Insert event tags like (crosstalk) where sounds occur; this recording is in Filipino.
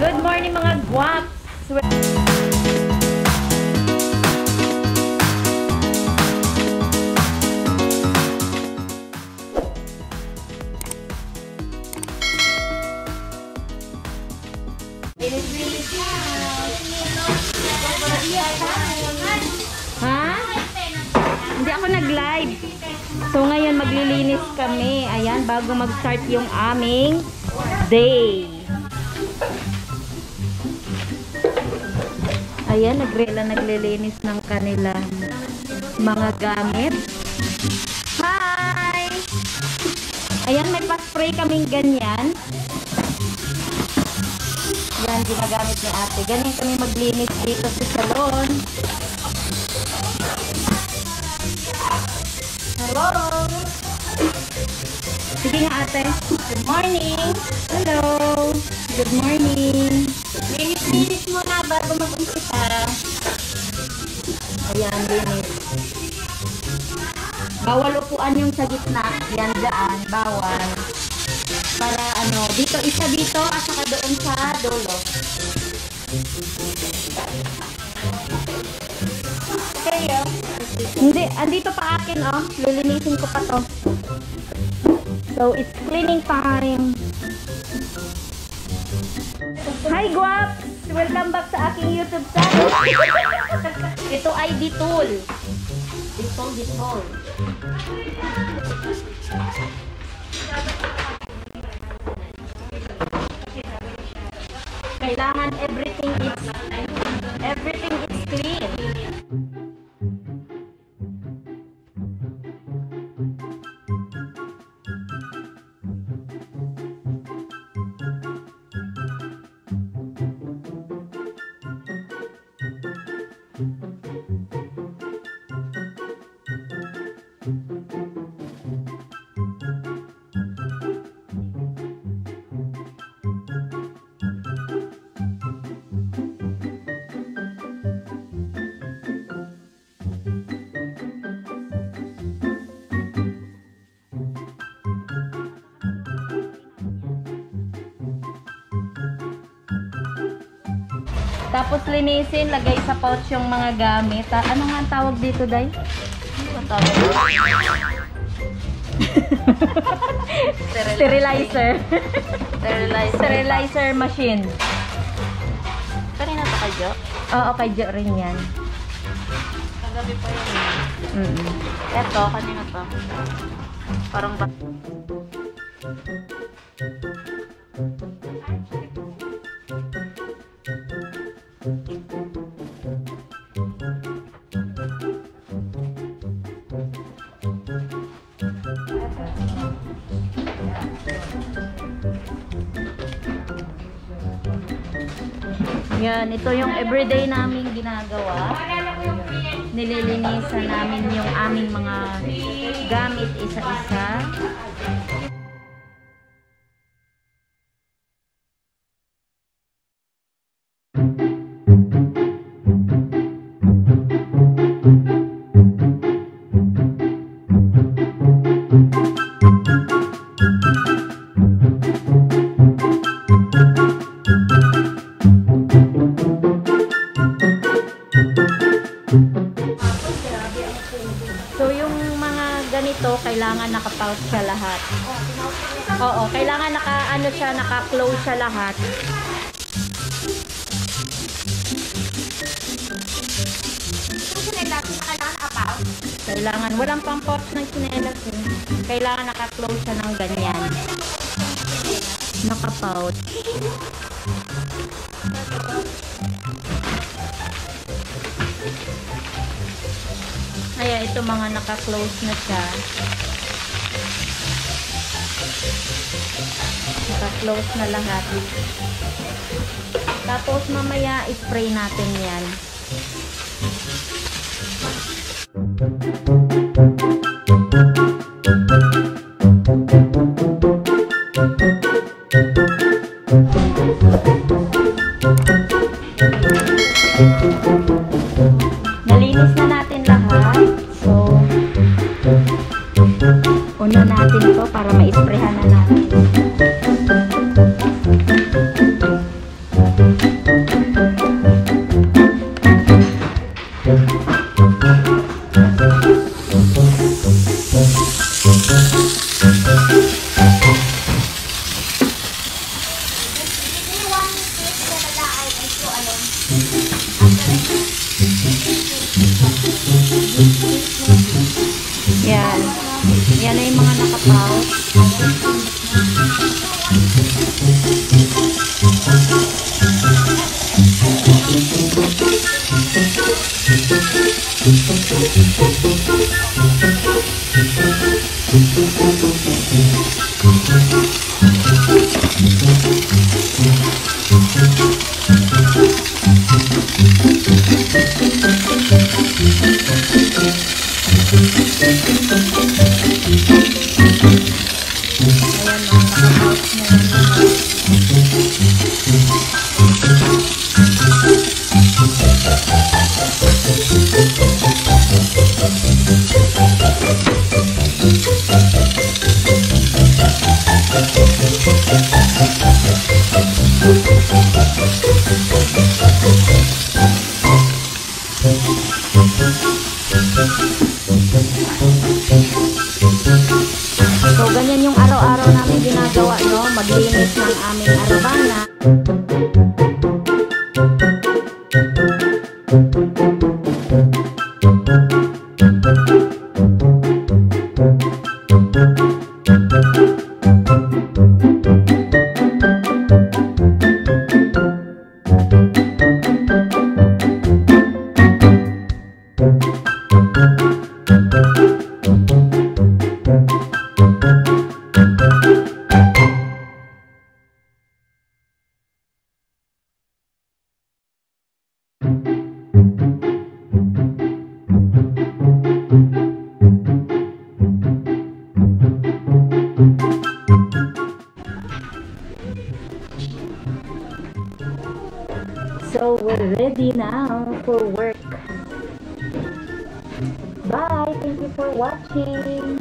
Good morning mga guwaps! Ha? Hindi ako nag-live. So ngayon maglilinis kami. Ayan, bago mag-start yung aming day. Ayan, nagrela naglilinis ng kanilang mga gamit. Hi! Ayan, may pa-spray kaming ganyan. Yan, ginagamit ni ate. Ganyan kami maglinis dito sa salon. Hello! Sige nga ate. Good morning! Hello! Good morning! Linis-linis muna bago mag-umpisa. Ayan, linis. Bawal upuan yung sa gitna. Yan daan. Bawal. Para ano, dito, isa dito at saka doon sa dulo. Okay, oh. Hindi, andito pa akin, oh. Lilinisin ko pa to. So, it's cleaning time. Hi, Guaps! Welcome back sa aking YouTube channel. (laughs) Ito ay Ditol. Ditol, Ditol. Kailangan everything Tapos linisin, lagay sa pouch yung mga gamit. Ah, Ano nga ang tawag dito, Day? Ang tawag ko. (laughs) Sterilizer. Sterilizer. Sterilizer machine. Kanina pa kayo? Oo, kay Jo rin yan. Kagabi pa yun. Mm -mm. Eto, kanina pa. Parang ba... Yan, ito yung everyday namin ginagawa. Nililinisan namin yung aming mga gamit isa-isa. Kailangan naka ano siya, naka-close siya lahat. Kailangan, walang pang pouch ng chinelas eh. Kailangan naka-close siya ng ganyan. Naka-pouch. Kaya ito mga naka-close na siya. Naka-close na lahat. Tapos mamaya i-spray natin yan. Nalinis na natin lahat. So, una na Yan. Yan na yung mga nakapout. Ayan, ginagawa, no? Maglinis ng aming So, we're ready now for work. Bye! Thank you for watching!